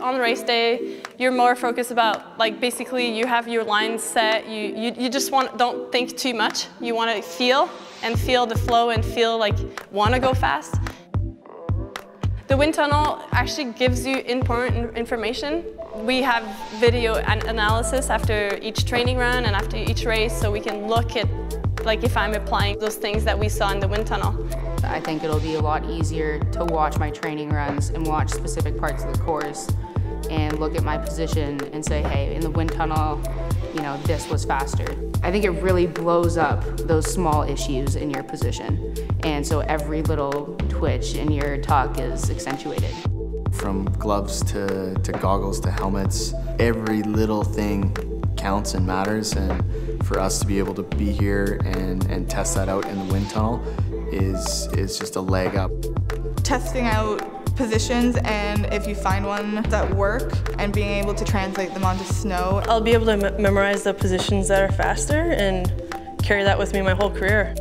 on race day, you're more focused about like basically you have your lines set. You, you, you just want don't think too much. You want to feel and feel the flow and feel like want to go fast. The wind tunnel actually gives you important information. We have video analysis after each training run and after each race so we can look at like if I'm applying those things that we saw in the wind tunnel. I think it'll be a lot easier to watch my training runs and watch specific parts of the course and look at my position and say, hey, in the wind tunnel, you know, this was faster. I think it really blows up those small issues in your position. And so every little twitch in your tuck is accentuated. From gloves to, to goggles to helmets, every little thing counts and matters. And for us to be able to be here and, and test that out in the wind tunnel is, is just a leg up. Testing out positions and if you find one that work and being able to translate them onto snow. I'll be able to memorize the positions that are faster and carry that with me my whole career.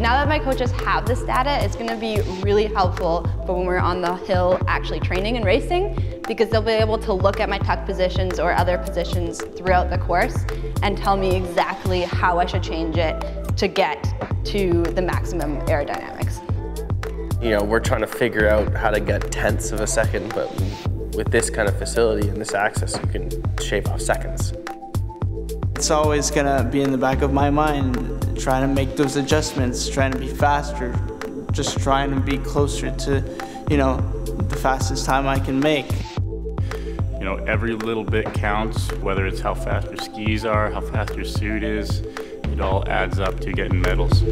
Now that my coaches have this data, it's gonna be really helpful for when we're on the hill actually training and racing because they'll be able to look at my tuck positions or other positions throughout the course and tell me exactly how I should change it to get to the maximum aerodynamics. You know, we're trying to figure out how to get tenths of a second, but with this kind of facility and this access, you can shave off seconds. It's always gonna be in the back of my mind, trying to make those adjustments, trying to be faster, just trying to be closer to, you know, the fastest time I can make. You know, every little bit counts, whether it's how fast your skis are, how fast your suit is, it all adds up to getting medals.